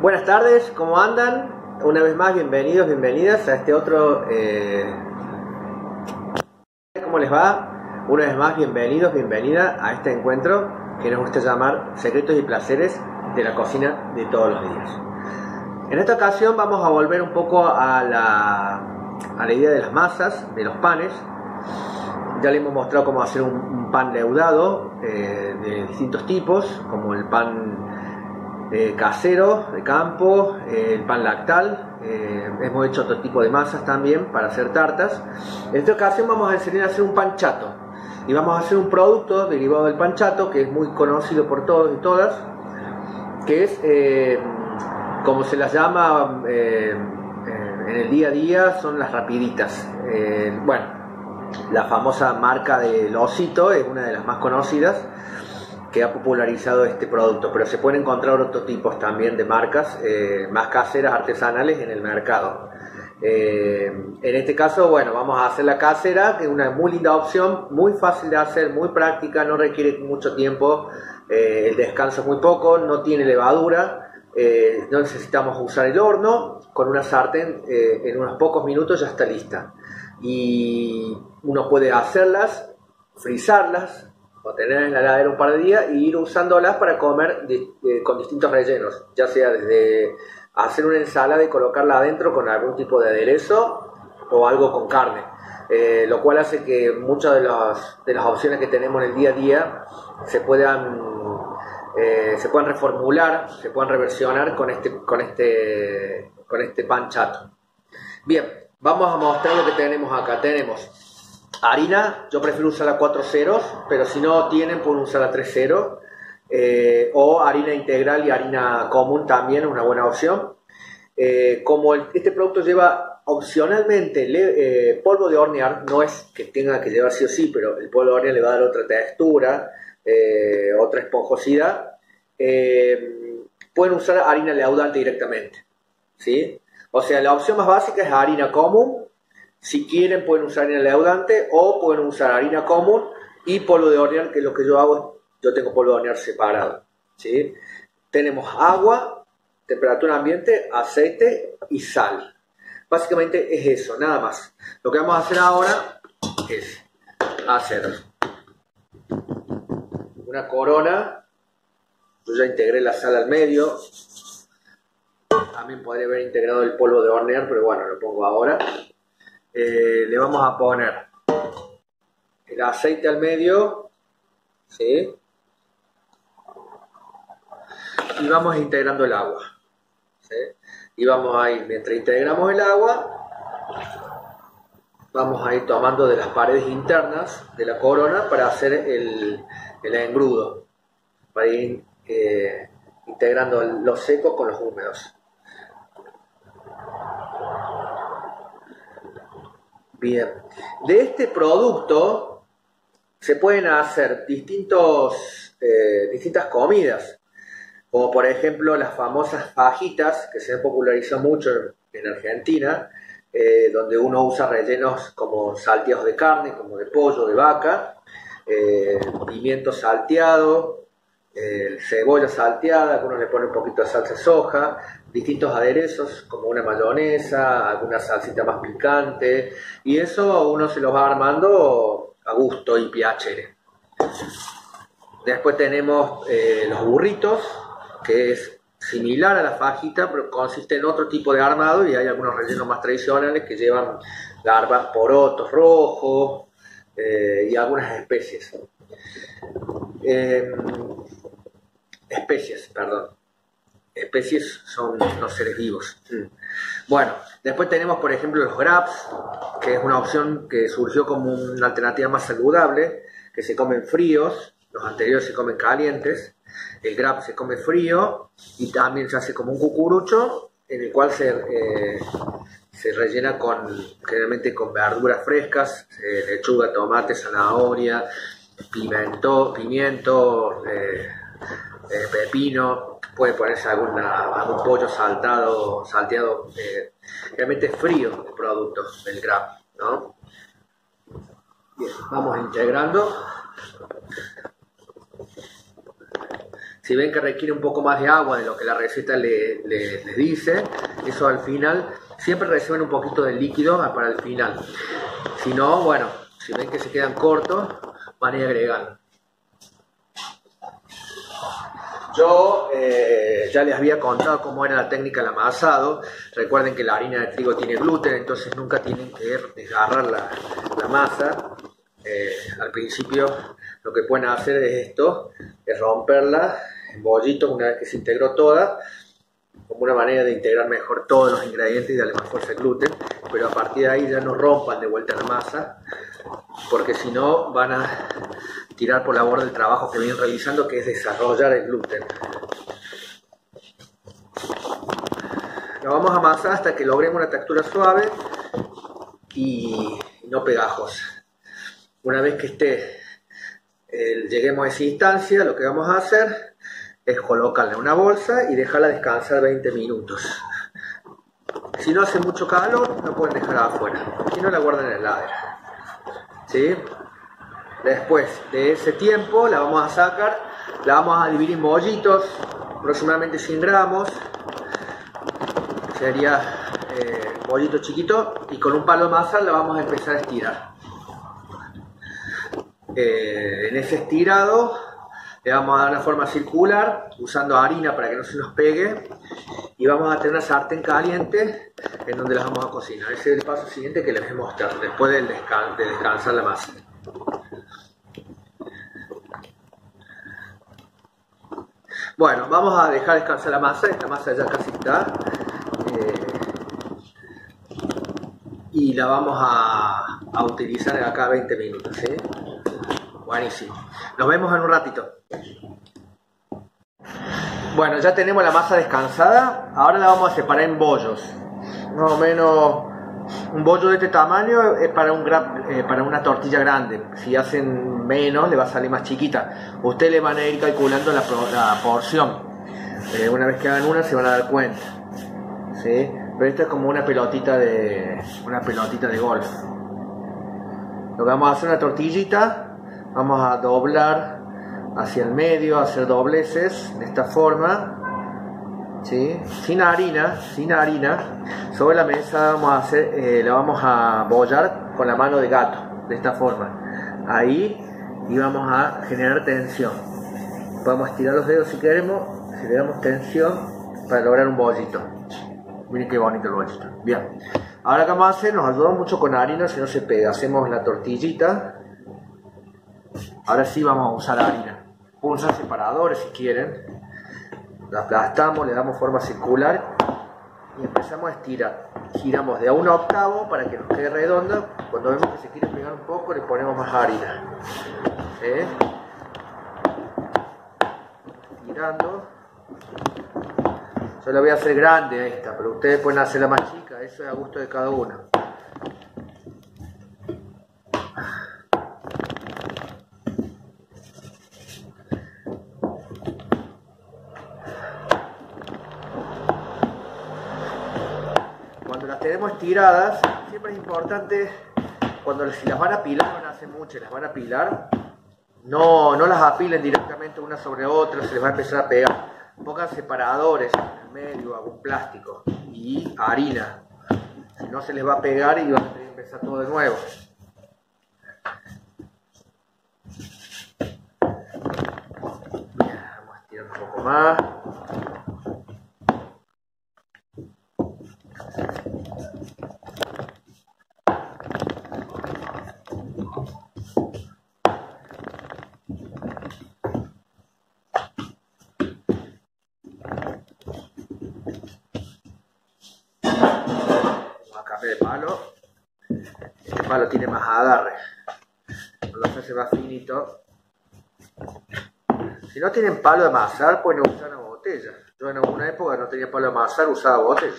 Buenas tardes, ¿cómo andan? Una vez más, bienvenidos, bienvenidas a este otro... Eh... ¿Cómo les va? Una vez más, bienvenidos, bienvenida a este encuentro que nos gusta llamar Secretos y Placeres de la Cocina de todos los días. En esta ocasión vamos a volver un poco a la, a la idea de las masas, de los panes. Ya le hemos mostrado cómo hacer un, pan leudado eh, de distintos tipos, como el pan eh, casero de campo, eh, el pan lactal. hemos hecho otro tipo de masas también para hacer tartas. En esta ocasión vamos a enseñar a hacer un pan chato. Y vamos a hacer un producto derivado del pan chato que es muy conocido por todos y todas, que es como se las llama eh, eh, en el día a día, son las rapiditas. Eh, bueno, la famosa marca del osito es una de las más conocidas que ha popularizado este producto, pero se pueden encontrar otros tipos también de marcas más caseras, artesanales en el mercado. en este caso, bueno, vamos a hacer la casera, que es una muy linda opción, muy fácil de hacer, muy práctica, no requiere mucho tiempo, el descanso es muy poco, no tiene levadura, eh, no necesitamos usar el horno, con una sartén eh, en unos pocos minutos ya está lista. Y uno puede hacerlas, frizarlas, o tener en la heladera un par de días y ir usándolas para comer con distintos rellenos, ya sea desde hacer una ensalada y colocarla adentro con algún tipo de aderezo o algo con carne. Eh, lo cual hace que muchas de, de las opciones que tenemos en el día a día se puedan eh, se puedan reformular, se puedan reversionar con este, con este, con este pan chato. Bien, vamos a mostrar lo que tenemos acá. Tenemos harina, yo prefiero usar la 4 ceros, pero si no tienen pueden usar la 3 ceros. Eh, o harina integral y harina común también es una buena opción. Eh, como este producto lleva opcionalmente polvo de hornear, no es que tenga que llevar sí o sí, pero el polvo de hornear le va a dar otra textura, eh, otra esponjosidad, eh, pueden usar harina leudante directamente. ¿sí? O sea, la opción más básica es harina común. Si quieren pueden usar harina leudante o pueden usar harina común y polvo de hornear, que es lo que yo hago, yo tengo polvo de hornear separado. ¿sí? Tenemos agua, temperatura ambiente, aceite y sal. Básicamente es eso, nada más. Lo que vamos a hacer ahora es hacer una corona. Yo ya integré la sal al medio. También podría haber integrado el polvo de hornear, pero bueno, lo pongo ahora. Eh, le vamos a poner el aceite al medio. ¿sí? Y vamos integrando el agua. Y vamos a ir, mientras integramos el agua, vamos a ir tomando de las paredes internas de la corona para hacer el, engrudo, para ir eh, integrando los secos con los húmedos. Bien, de este producto se pueden hacer distintos, eh, distintas comidas, como por ejemplo las famosas fajitas que se han popularizado mucho en, Argentina, eh, donde uno usa rellenos como salteados de carne, como de pollo, de vaca, eh, pimiento salteado, eh, cebolla salteada, algunos le ponen un poquito de salsa soja, distintos aderezos como una mayonesa, alguna salsita más picante, y eso uno se los va armando a gusto y piacere. Después tenemos eh, los burritos, que es similar a la fajita, pero consiste en otro tipo de armado y hay algunos rellenos más tradicionales que llevan garbas, porotos rojos, eh, y algunas especies. Em, especies, perdón. Especies son los seres vivos. Bueno, después tenemos, por ejemplo, los grabs, que es una opción que surgió como una alternativa más saludable, que se comen fríos, los anteriores se comen calientes, el grab se come frío y también se hace como un cucurucho en el cual se, eh, se rellena con generalmente con verduras frescas, eh, lechuga, tomate, zanahoria, pimiento, pimiento eh, eh, pepino, puede ponerse algún pollo saltado, salteado, realmente frío el producto del grab, ¿no? vamos integrando. Si ven que requiere un poco más de agua de lo que la receta le, dice, eso al final siempre reciben un poquito de líquido para el final. Si no, bueno, si ven que se quedan cortos, van a ir agregando. Yo eh, ya les había contado cómo era la técnica del amasado. Recuerden que la harina de trigo tiene gluten, entonces nunca tienen que desgarrar la, masa. Eh, al principio lo que pueden hacer es esto, es romperla en bollitos una vez que se integró toda, como una manera de integrar mejor todos los ingredientes y darle más fuerza al gluten, pero a partir de ahí ya no rompan de vuelta la masa, porque si no van a tirar por la borda el trabajo que vienen realizando, que es desarrollar el gluten. Lo vamos a amasar hasta que logremos una textura suave y no pegajos. Una vez que esté, lleguemos a esa instancia, lo que vamos a hacer es colocarla en una bolsa y dejarla descansar 20 minutos. Si no hace mucho calor, no pueden dejarla afuera. Si no, la guardan en el heladera. ¿Sí? Después de ese tiempo la vamos a sacar, la vamos a dividir en bollitos, aproximadamente 100 gramos. Sería eh, bollito chiquito y con un palo de masa la vamos a empezar a estirar. Eh, en ese estirado le vamos a dar una forma circular usando harina para que no se nos pegue y vamos a tener una sartén caliente en donde las vamos a cocinar. Ese es el paso siguiente que les voy a mostrar después de descansar la masa. Bueno, vamos a dejar descansar la masa, esta masa ya casi está. Eh, y la vamos a, utilizar acá 20 minutos. Buenísimo. Nos vemos en un ratito. Bueno, ya tenemos la masa descansada. Ahora la vamos a separar en bollos. Más o menos un bollo de este tamaño es para, un eh, para una tortilla grande. Si hacen menos, le va a salir más chiquita. Ustedes le van a ir calculando la, porción. Eh, una vez que hagan una, se van a dar cuenta. ¿sí? Pero esto es como una pelotita de una pelotita de golf. Lo que vamos a hacer una tortillita, vamos a doblar hacia el medio, hacer dobleces de esta forma sin harina, sin harina, sobre la mesa vamos a hacer, eh, la vamos a bollar con la mano de gato, de esta forma. Ahí y vamos a generar tensión. Podemos estirar los dedos si queremos, generamos tensión para lograr un bollito. Miren qué bonito el bollito. Bien. Ahora que vamos a hacer, nos ayuda mucho con harina, si no se pega. Hacemos la tortillita. Ahora sí vamos a usar harina. Pueden separadores si quieren la aplastamos, le damos forma circular y empezamos a estirar. Giramos de a un octavo para que nos quede redonda. Cuando vemos que se quiere pegar un poco, le ponemos más harina. ¿Eh? Estirando. Yo la voy a hacer grande esta, pero ustedes pueden hacerla más chica, eso es a gusto de cada uno. Tenemos tiradas, siempre es importante cuando si las van a apilar, no hace mucho, las van a apilar, no, no las apilen directamente una sobre otra, se les va a empezar a pegar. Pongan separadores en el medio, algún plástico y harina. Si no se les va a pegar y van a tener que empezar todo de nuevo. vamos a estirar un poco más. De palo. Este palo tiene más agarre. Cuando se hace más finito. Si no tienen palo de amasar, pueden usar una botella. Yo en alguna época no tenía palo de amasar, usaba botella.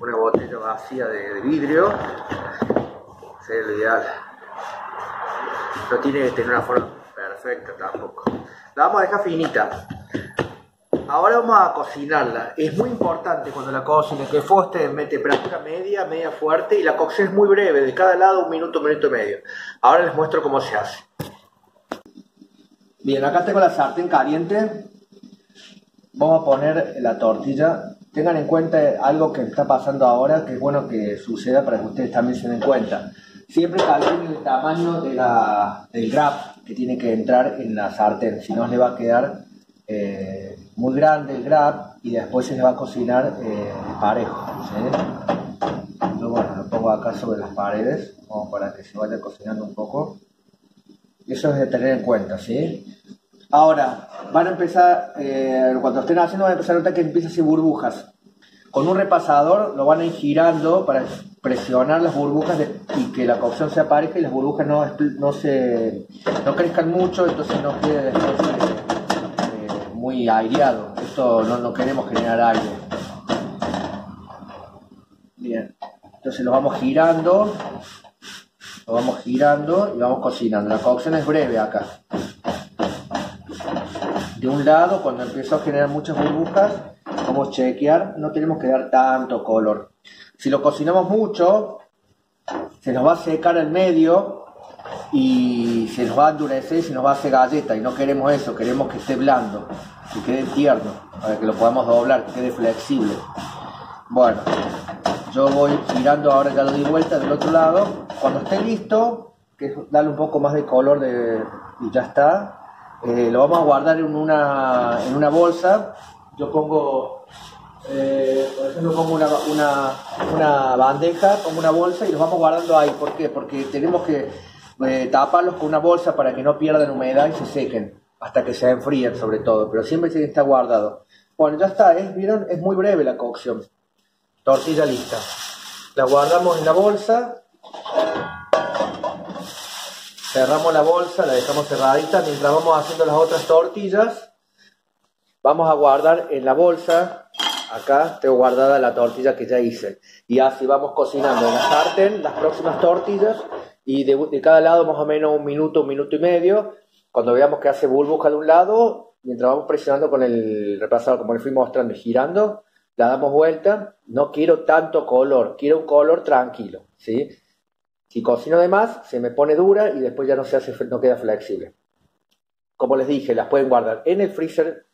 Una botella vacía de, vidrio. Sería lo ideal. No tiene que tener una forma perfecta tampoco. La vamos a dejar finita. Ahora vamos a cocinarla. Es muy importante cuando la cocina que el fuego esté en temperatura media, media fuerte y la cocción es muy breve, de cada lado un minuto, un minuto y medio. Ahora les muestro cómo se hace. Bien, acá tengo la sartén caliente. vamos a poner la tortilla. Tengan en cuenta algo que está pasando ahora, que es bueno que suceda para que ustedes también se den cuenta. Siempre calculen el tamaño del grab que tiene que entrar en la sartén, si no le va a quedar eh, muy grande el grab y después se le va a cocinar eh, parejo. Yo bueno, lo pongo acá sobre las paredes, para que se vaya cocinando un poco. Eso es de tener en cuenta, ¿sí? Ahora, van a empezar, eh, cuando estén haciendo, van a empezar a notar que empiezan a hacer burbujas. Con un repasador lo van a ir girando para presionar las burbujas y que la cocción se pareja y las burbujas no, no, se, no crezcan mucho, entonces no quede después eh, aireado. Esto no, no queremos generar aire. Bien, entonces lo vamos girando, lo vamos girando y vamos cocinando. La cocción es breve acá de un lado, cuando empiezo a generar muchas burbujas, vamos a chequear, no tenemos que dar tanto color. Si lo cocinamos mucho, se nos va a secar el medio y se nos va a endurecer se nos va a hacer galleta y no queremos eso, queremos que esté blando, que quede tierno, para que lo podamos doblar, que quede flexible. Bueno, yo voy girando ahora ya lo di vuelta del otro lado. Cuando esté listo, que darle un poco más de color de, y ya está, eh, lo vamos a guardar en una, en una bolsa. Yo pongo, eh, por ejemplo, pongo una, una, una, bandeja, pongo una bolsa y los vamos guardando ahí. ¿Por qué? Porque tenemos que eh, taparlos con una bolsa para que no pierdan humedad y se sequen, hasta que se enfríen sobre todo, pero siempre tiene que estar guardado. Bueno, ya está, ¿eh? ¿vieron? Es muy breve la cocción. Tortilla lista. La guardamos en la bolsa cerramos la bolsa, la dejamos cerradita, mientras vamos haciendo las otras tortillas, vamos a guardar en la bolsa, acá tengo guardada la tortilla que ya hice, y así vamos cocinando en la sartén las próximas tortillas, y de, cada lado más o menos un minuto, un minuto y medio, cuando veamos que hace burbuja de un lado, mientras vamos presionando con el repasador, como les fui mostrando, girando, la damos vuelta, no quiero tanto color, quiero un color tranquilo, ¿sí? Si cocino de más, se me pone dura y después ya no se hace, no queda flexible. Como les dije, las pueden guardar en el freezer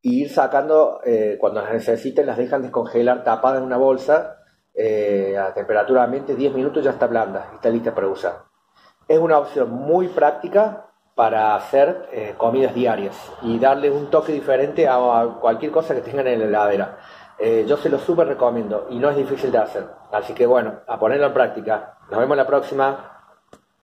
y ir sacando eh, cuando las necesiten, las dejan descongelar tapadas en una bolsa eh, a temperatura ambiente, 10 minutos ya está blanda y está lista para usar. Es una opción muy práctica para hacer eh, comidas diarias y darle un toque diferente a, cualquier cosa que tengan en la heladera. yo se lo súper recomiendo y no es difícil de hacer. Así que bueno, a ponerlo en práctica. Nos vemos la próxima.